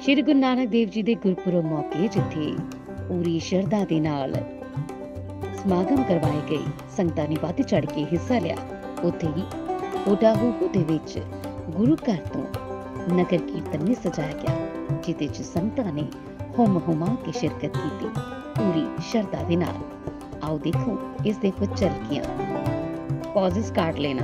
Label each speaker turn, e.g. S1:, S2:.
S1: ਸ਼੍ਰੀ ਗੁਰੂ ਨਾਨਕ ਦੇਵ ਜੀ ਦੇ ਗੁਰਪੁਰਬ ਮੌਕੇ ਜਿੱਥੇ ਪੂਰੀ ਸ਼ਰਧਾ ਦੇ ਨਾਲ ਸਮਾਗਮ ਕਰਵਾਏ ਗਏ। ਸੰਗਤਾਂ ਨੇ ਵੱਧ ਚੜ ਕੇ ਹਿੱਸਾ ਲਿਆ। ਉੱਥੇ ਹੀ ਓਡਾਹੂ ਦੇ ਵਿੱਚ ਗੁਰੂ ਘਰ ਤੋਂ ਨਗਰ ਕੀਰਤਨ ਵੀ ਸਜਾਇਆ ਗਿਆ ਜਿਤੇ ਚ ਸੰਗਤਾਂ ਨੇ ਹੁਮ ਹੁਮਾ ਕੇ ਸ਼ਿਰਕਤ ਕੀਤੀ ਪੂਰੀ ਸ਼ਰਧਾ ਦੇ ਨਾਲ। ਆਓ ਦੇਖੋ ਇਸ ਦੇ ਕੁਝ ਝਲਕੀਆਂ। ਪੌਜ਼ਸ ਕਾਟ ਲੈਣਾ।